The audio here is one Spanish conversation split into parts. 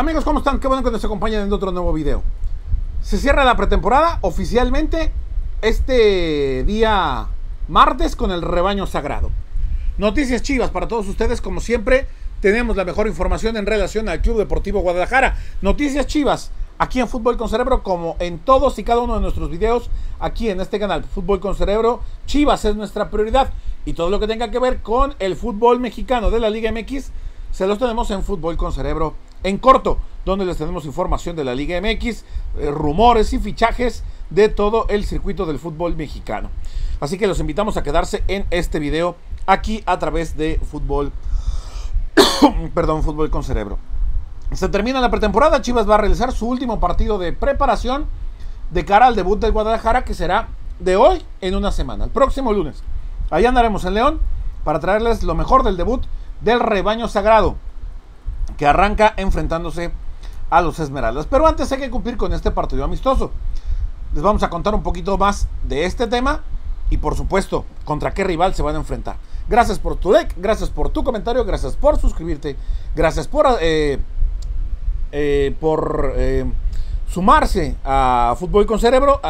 Amigos, ¿cómo están? Qué bueno que nos acompañan en otro nuevo video. Se cierra la pretemporada oficialmente este día martes con el rebaño sagrado. Noticias chivas para todos ustedes, como siempre, tenemos la mejor información en relación al Club Deportivo Guadalajara. Noticias chivas aquí en Fútbol con Cerebro, como en todos y cada uno de nuestros videos aquí en este canal, Fútbol con Cerebro. Chivas es nuestra prioridad y todo lo que tenga que ver con el fútbol mexicano de la Liga MX se los tenemos en Fútbol con Cerebro en corto, donde les tenemos información de la Liga MX, eh, rumores y fichajes de todo el circuito del fútbol mexicano. Así que los invitamos a quedarse en este video aquí a través de Fútbol, perdón, Fútbol con Cerebro. Se termina la pretemporada, Chivas va a realizar su último partido de preparación de cara al debut del Guadalajara que será de hoy en una semana, el próximo lunes. Ahí andaremos en León para traerles lo mejor del debut del rebaño sagrado que arranca enfrentándose a los Esmeraldas. Pero antes hay que cumplir con este partido amistoso. Les vamos a contar un poquito más de este tema y por supuesto contra qué rival se van a enfrentar. Gracias por tu like, gracias por tu comentario, gracias por suscribirte, gracias por, eh, eh, por eh, sumarse a Fútbol con Cerebro,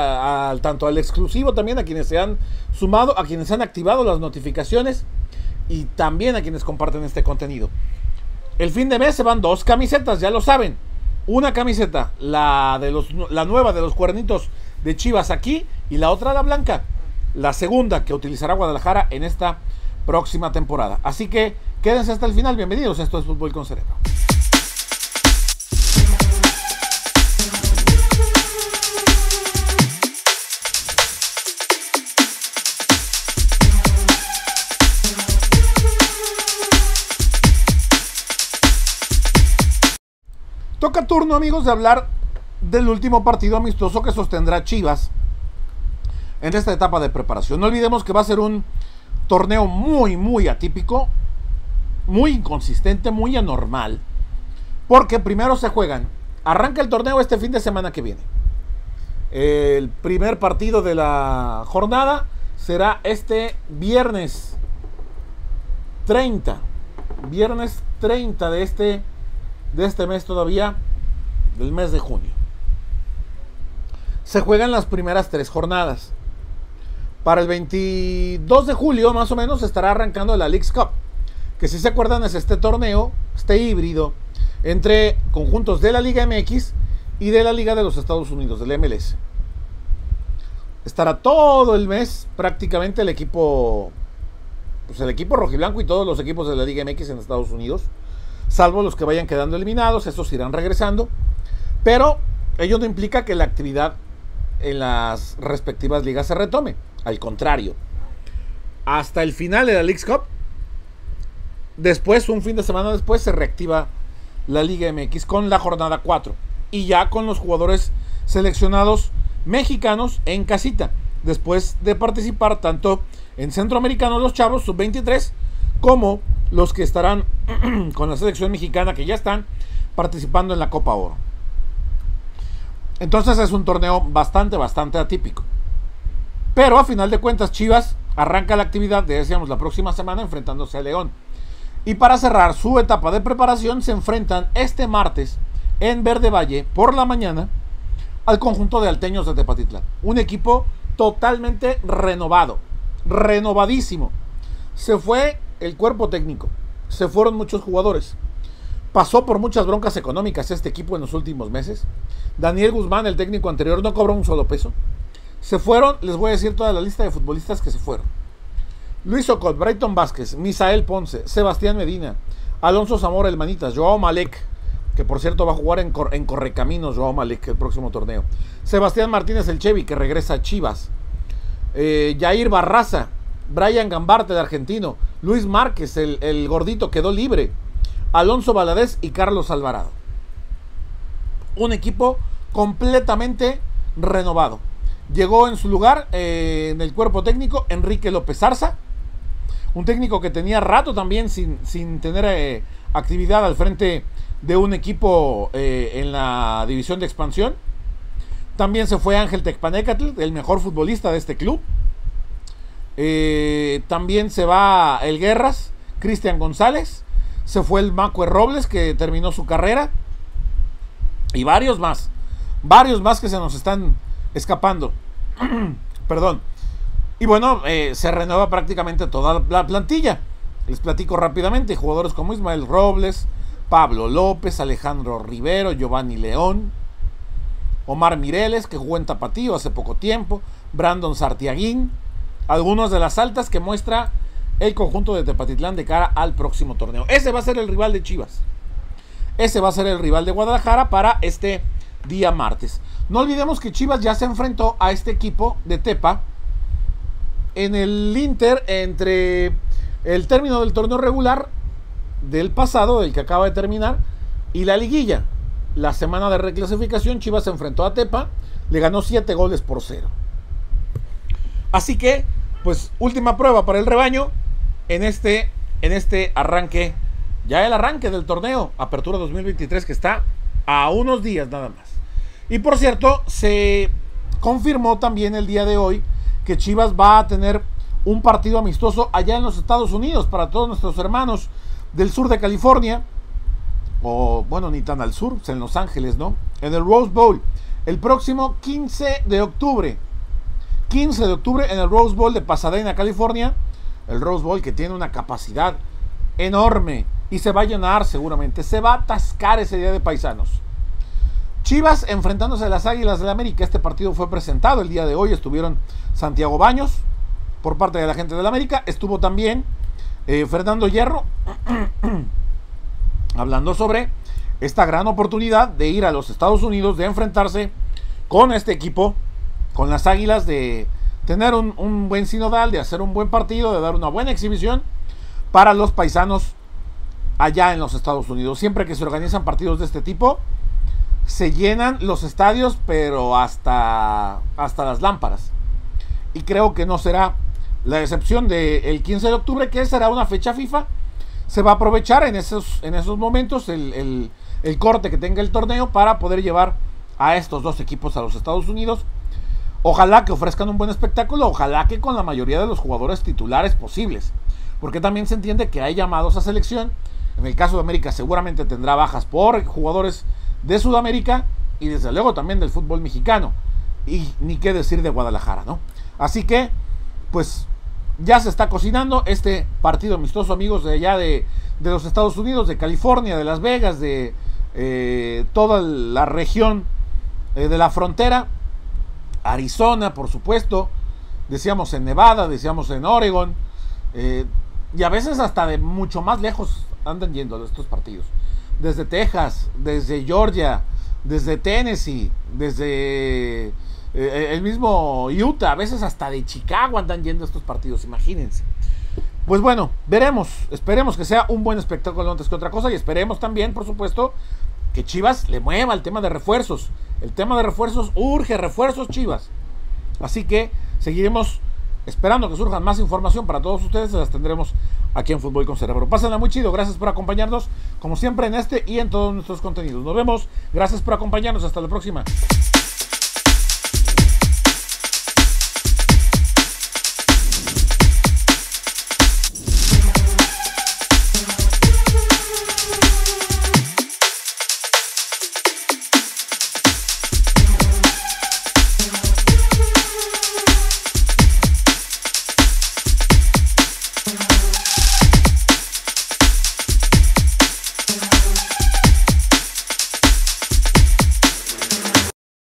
tanto al exclusivo también, a quienes se han sumado, a quienes han activado las notificaciones y también a quienes comparten este contenido. El fin de mes se van dos camisetas, ya lo saben. Una camiseta, la, de los, la nueva de los cuernitos de Chivas aquí y la otra la blanca. La segunda que utilizará Guadalajara en esta próxima temporada. Así que quédense hasta el final. Bienvenidos. Esto es Fútbol con Cerebro. Toca turno, amigos, de hablar del último partido amistoso que sostendrá Chivas en esta etapa de preparación. No olvidemos que va a ser un torneo muy, muy atípico, muy inconsistente, muy anormal, porque primero se juegan. Arranca el torneo este fin de semana que viene. El primer partido de la jornada será este viernes 30. Viernes 30 de este de este mes todavía, del mes de junio. Se juegan las primeras tres jornadas. Para el 22 de julio, más o menos, estará arrancando la League's Cup. Que si se acuerdan es este torneo, este híbrido, entre conjuntos de la Liga MX y de la Liga de los Estados Unidos, del MLS. Estará todo el mes prácticamente el equipo, pues el equipo rojiblanco y todos los equipos de la Liga MX en Estados Unidos salvo los que vayan quedando eliminados, estos irán regresando, pero ello no implica que la actividad en las respectivas ligas se retome, al contrario, hasta el final de la League's Cup, después, un fin de semana después, se reactiva la Liga MX con la jornada 4 y ya con los jugadores seleccionados mexicanos en casita, después de participar tanto en Centroamericano los Chavos sub-23 como los que estarán con la selección mexicana que ya están participando en la Copa Oro. Entonces es un torneo bastante, bastante atípico. Pero a final de cuentas Chivas arranca la actividad, decíamos, la próxima semana enfrentándose a León. Y para cerrar su etapa de preparación se enfrentan este martes en Verde Valle por la mañana al conjunto de Alteños de Tepatitlán. Un equipo totalmente renovado, renovadísimo. Se fue el cuerpo técnico. Se fueron muchos jugadores. Pasó por muchas broncas económicas este equipo en los últimos meses. Daniel Guzmán, el técnico anterior, no cobró un solo peso. Se fueron, les voy a decir toda la lista de futbolistas que se fueron. Luis Ocot, Brighton Vázquez, Misael Ponce, Sebastián Medina, Alonso Zamora, el Manitas, Joao Malek, que por cierto va a jugar en, Correcaminos, Joao Malek, el próximo torneo. Sebastián Martínez, el Chevy, que regresa a Chivas. Eh, Jair Barraza, Brian Gambarte, de argentino. Luis Márquez, el, gordito, quedó libre. Alonso Valadez y Carlos Alvarado. Un equipo completamente renovado. Llegó en su lugar eh, en el cuerpo técnico Enrique López Arza, un técnico que tenía rato también sin, sin tener eh, actividad al frente de un equipo eh, en la división de expansión. También se fue Ángel Tecpanecatl, el mejor futbolista de este club. Eh, también se va el Guerras, Cristian González. Se fue el Macue Robles, que terminó su carrera. Y varios más. Varios más que se nos están escapando. Perdón. Y bueno, eh, se renueva prácticamente toda la plantilla. Les platico rápidamente. Jugadores como Ismael Robles, Pablo López, Alejandro Rivero, Giovanni León, Omar Mireles, que jugó en Tapatío hace poco tiempo, Brandon Sartiaguín, algunos de las altas que muestra el conjunto de Tepatitlán de cara al próximo torneo. Ese va a ser el rival de Chivas. Ese va a ser el rival de Guadalajara para este día martes. No olvidemos que Chivas ya se enfrentó a este equipo de Tepa en el Inter entre el término del torneo regular del pasado, del que acaba de terminar, y la liguilla. La semana de reclasificación, Chivas se enfrentó a Tepa, le ganó 7 goles por 0. Así que, pues, última prueba para el rebaño en este, en este arranque, ya el arranque del torneo, Apertura 2023, que está a unos días nada más. Y por cierto, se confirmó también el día de hoy que Chivas va a tener un partido amistoso allá en los Estados Unidos para todos nuestros hermanos del sur de California, o bueno, ni tan al sur, en Los Ángeles, ¿no? En el Rose Bowl, el próximo 15 de octubre. 15 de octubre en el Rose Bowl de Pasadena, California. El Rose Bowl que tiene una capacidad enorme y se va a llenar seguramente. Se va a atascar ese día de paisanos. Chivas enfrentándose a las Águilas del la América. Este partido fue presentado el día de hoy. Estuvieron Santiago Baños por parte de la gente del América. Estuvo también eh, Fernando Hierro hablando sobre esta gran oportunidad de ir a los Estados Unidos, de enfrentarse con este equipo, con las Águilas, de tener un, un buen sinodal, de hacer un buen partido, de dar una buena exhibición para los paisanos allá en los Estados Unidos. Siempre que se organizan partidos de este tipo, se llenan los estadios, pero hasta, hasta las lámparas. Y creo que no será la excepción del 15 de octubre, que será una fecha FIFA. Se va a aprovechar en esos, en esos momentos el, el corte que tenga el torneo para poder llevar a estos dos equipos a los Estados Unidos. Ojalá que ofrezcan un buen espectáculo, ojalá que con la mayoría de los jugadores titulares posibles. Porque también se entiende que hay llamados a selección. En el caso de América seguramente tendrá bajas por jugadores de Sudamérica y desde luego también del fútbol mexicano. Y ni qué decir de Guadalajara, ¿no? Así que, pues ya se está cocinando este partido amistoso, amigos de allá de, los Estados Unidos, de California, de Las Vegas, de eh, toda la región eh, de la frontera. Arizona, por supuesto. Decíamos en Nevada, decíamos en Oregon. Eh, y a veces hasta de mucho más lejos andan yendo estos partidos desde Texas, desde Georgia, desde Tennessee, desde eh, el mismo Utah, a veces hasta de Chicago andan yendo estos partidos, imagínense. Pues bueno, veremos, esperemos que sea un buen espectáculo antes que otra cosa y esperemos también, por supuesto, que Chivas le mueva el tema de refuerzos. El tema de refuerzos urge refuerzos Chivas. Así que seguiremos esperando que surjan más información para todos ustedes, se las tendremos aquí en Fútbol con Cerebro. Pásenla muy chido, gracias por acompañarnos, como siempre en este y en todos nuestros contenidos. Nos vemos, gracias por acompañarnos, hasta la próxima.